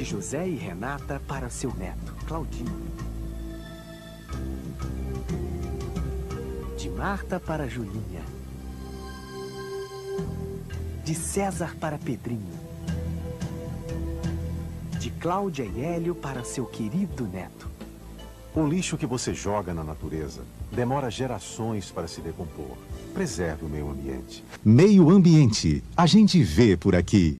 De José e Renata para seu neto, Claudinho. De Marta para Julinha. De César para Pedrinho. De Cláudia e Hélio para seu querido neto. O lixo que você joga na natureza demora gerações para se decompor. Preserve o meio ambiente. Meio ambiente. A gente vê por aqui.